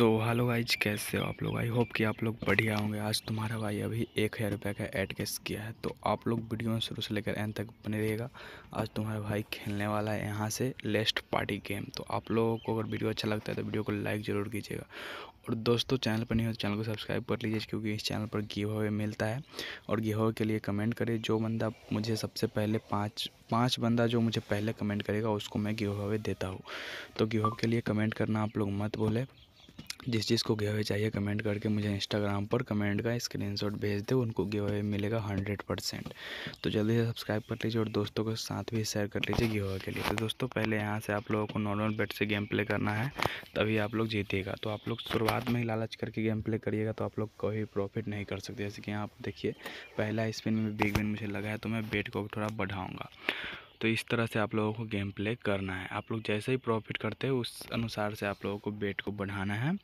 So hello guys कैसे हो आप लोग? आई होप कि आप लोग बढ़िया होंगे। आज तुम्हारा भाई अभी एक हज़ार रुपये का एड केस किया है। तो आप लोग वीडियो में शुरू से लेकर एंड तक बने रहिएगा। आज तुम्हारा भाई खेलने वाला है यहाँ से लेस्ट पार्टी गेम तो आप लोगों को अगर वीडियो अच्छा लगता है तो वीडियो को लाइक ज़रूर कीजिएगा। और दोस्तों, चैनल पर नहीं हो तो चैनल को सब्सक्राइब कर लीजिए, क्योंकि इस चैनल पर गिव अवे मिलता है। और गिव अवे के लिए कमेंट करिए। जो बंदा मुझे सबसे पहले पाँच पाँच बंदा जो मुझे पहले कमेंट करेगा, उसको मैं गिव अवे देता हूँ। तो गिव अवे के लिए कमेंट करना आप लोग मत बोले जिस चीज़ को गिव चाहिए, कमेंट करके मुझे इंस्टाग्राम पर कमेंट का स्क्रीनशॉट भेज दे, उनको गिव मिलेगा हंड्रेड परसेंट। तो जल्दी से सब्सक्राइब कर लीजिए और दोस्तों के साथ भी शेयर कर लीजिए गिव के लिए। तो दोस्तों, पहले यहाँ से आप लोगों को नॉर्मल बेट से गेम प्ले करना है, तभी आप लोग जीतिएगा। तो आप लोग शुरुआत में ही लालच करके गेम प्ले करिएगा तो आप लोग कोई प्रॉफिट नहीं कर सकते। जैसे कि यहाँ आप देखिए, पहला स्पिन में बिग विन मुझे लगा है तो मैं बेट को भी थोड़ा बढ़ाऊँगा। तो इस तरह से आप लोगों को गेम प्ले करना है। आप लोग जैसे ही प्रॉफिट करते हैं, उस अनुसार से आप लोगों को बेट को बढ़ाना है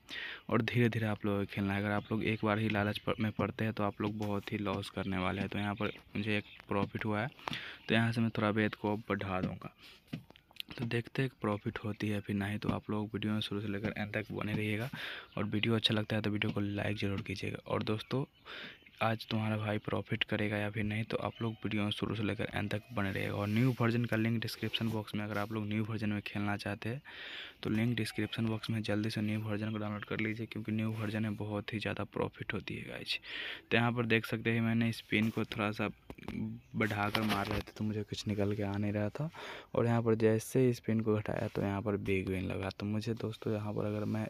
और धीरे धीरे आप लोगों को खेलना है। अगर आप लोग एक बार ही लालच में पड़ते हैं तो आप लोग बहुत ही लॉस करने वाले हैं। तो यहाँ पर मुझे एक प्रॉफिट हुआ है तो यहाँ से मैं थोड़ा बेट को बढ़ा दूँगा। तो देखते हैं प्रॉफिट होती है फिर नहीं तो आप लोग वीडियो में शुरू से लेकर एंड तक बने रहिएगा। और वीडियो अच्छा लगता है तो वीडियो को लाइक ज़रूर कीजिएगा। और दोस्तों आज तुम्हारा भाई प्रॉफिट करेगा या फिर नहीं तो आप लोग वीडियो शुरू से लेकर एंड तक बने रहेगा और न्यू वर्जन का लिंक डिस्क्रिप्शन बॉक्स में अगर आप लोग न्यू वर्जन में खेलना चाहते हैं तो लिंक डिस्क्रिप्शन बॉक्स में जल्दी से न्यू वर्जन को डाउनलोड कर लीजिए, क्योंकि न्यू वर्जन में बहुत ही ज़्यादा प्रॉफिट होती है गाइज़ तो यहाँ पर देख सकते हैं मैंने स्पिन को थोड़ा सा बढ़ा कर मार रहे थे तो मुझे कुछ निकल के आ नहीं रहा था। और यहाँ पर जैसे ही स्पिन को घटाया तो यहाँ पर बिग विन लगा। तो मुझे दोस्तों, यहाँ पर अगर मैं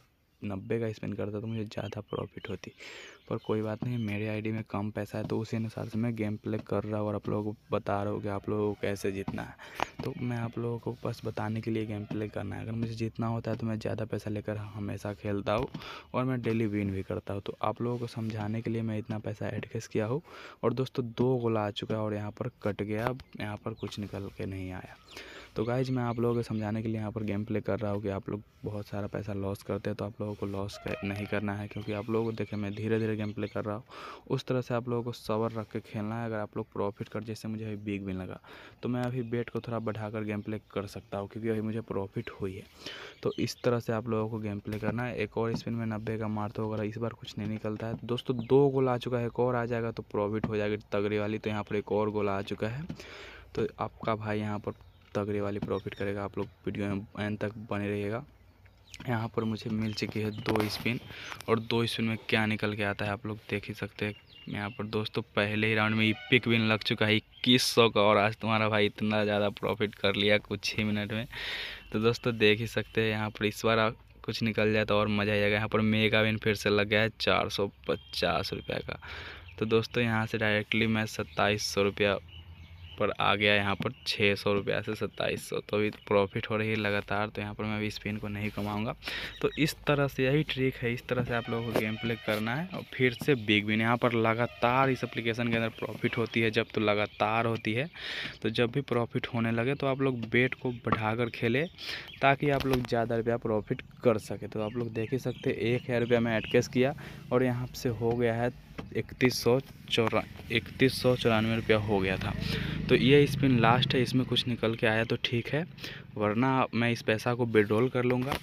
नब्बे का स्पेंड करता तो मुझे ज़्यादा प्रॉफिट होती। पर कोई बात नहीं, मेरे आईडी में कम पैसा है तो उसी अनुसार से मैं गेम प्ले कर रहा हूँ और आप लोगों को बता रहा हूँ कि आप लोगों को कैसे जीतना है। तो मैं आप लोगों को बस बताने के लिए गेम प्ले करना है। अगर मुझे जीतना होता है तो मैं ज़्यादा पैसा लेकर हमेशा खेलता हूँ और मैं डेली विन भी करता हूँ। तो आप लोगों को समझाने के लिए मैं इतना पैसा एडकेस किया हूँ। और दोस्तों, दो गोला आ चुका है और यहाँ पर कट गया यहाँ पर कुछ निकल के नहीं आया। तो गाइज़ मैं आप लोगों को समझाने के लिए यहाँ पर गेम प्ले कर रहा हूँ कि आप लोग बहुत सारा पैसा लॉस करते हैं तो आप लोगों को लॉस नहीं करना है, क्योंकि आप लोगों को देखें मैं धीरे धीरे गेम प्ले कर रहा हूँ। उस तरह से आप लोगों को सबर रख के खेलना है, अगर आप लोग प्रॉफिट कर, जैसे मुझे अभी बिग बिन लगा तो मैं अभी बेट को थोड़ा बढ़ाकर गेम प्ले कर सकता हूँ, क्योंकि अभी मुझे प्रॉफिट हुई है। तो इस तरह से आप लोगों को गेम प्ले करना है। एक और स्पिन में नब्बे का मारते हो अगर इस बार कुछ नहीं निकलता है। दोस्तों, दो गोल आ चुका है, एक और आ जाएगा तो प्रॉफिट हो जाएगी तगड़ी वाली तो यहाँ पर एक और गोल आ चुका है। तो आपका भाई यहाँ पर तगड़े वाली प्रॉफिट करेगा। आप लोग वीडियो में एंड तक बने रहिएगा। यहाँ पर मुझे मिल चुकी है दो स्पिन और दो स्पिन में क्या निकल के आता है आप लोग देख ही सकते हैं। यहाँ पर दोस्तों पहले ही राउंड में पिक विन लग चुका है। इक्कीस सौ का और आज तुम्हारा भाई इतना ज़्यादा प्रॉफिट कर लिया कुछ ही मिनट में। तो दोस्तों देख ही सकते हैं यहाँ पर इस बार कुछ निकल जाए तो और मज़ा आ जाएगा यहाँ पर मेगा विन फिर से लग गया है चार सौ पचास रुपये का। तो दोस्तों यहाँ से डायरेक्टली मैं सत्ताईस सौ रुपया पर आ गया यहाँ पर छः सौ रुपया से सत्ताईस सौ। तो अभी प्रॉफिट हो रही है लगातार तो यहाँ पर मैं अभी स्पिन को नहीं कमाऊँगा। तो इस तरह से यही ट्रिक है, इस तरह से आप लोगों को गेम प्ले करना है और फिर से बिग बिन यहाँ पर लगातार इस एप्लीकेशन के अंदर प्रॉफिट होती है, जब तो लगातार होती है तो जब भी प्रॉफिट होने लगे तो आप लोग बेट को बढ़ा कर खेले ताकि आप लोग ज़्यादा रुपया प्रॉफिट कर सके। तो आप लोग देख ही सकते एक हज़ार रुपया मैं एडकेस किया और यहाँ से हो गया है इकतीस सौ चौरा, इकतीस सौ चौरानवे रुपया हो गया था। तो ये स्पिन लास्ट है, इसमें कुछ निकल के आया तो ठीक है, वरना मैं इस पैसा को विड्रॉल कर लूँगा,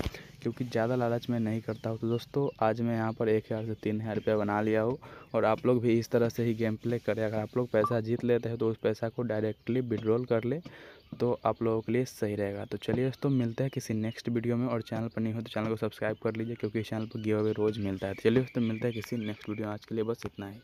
क्योंकि ज़्यादा लालच मैं नहीं करता हूँ। तो दोस्तों, आज मैं यहाँ पर एक हज़ार से तीन हज़ार रुपया बना लिया हूँ, और आप लोग भी इस तरह से ही गेम प्ले करें। अगर आप लोग पैसा जीत लेते हैं तो उस पैसा को डायरेक्टली विड्रॉल कर ले। तो आप लोगों के लिए सही रहेगा। तो चलिए दोस्तों, मिलते हैं किसी नेक्स्ट वीडियो में और चैनल पर नहीं हो तो चैनल को सब्सक्राइब कर लीजिए क्योंकि चैनल पर गिव अवे रोज़ मिलता है। तो चलिए दोस्तों, मिलते हैं किसी नेक्स्ट वीडियो आज के लिए बस इतना ही।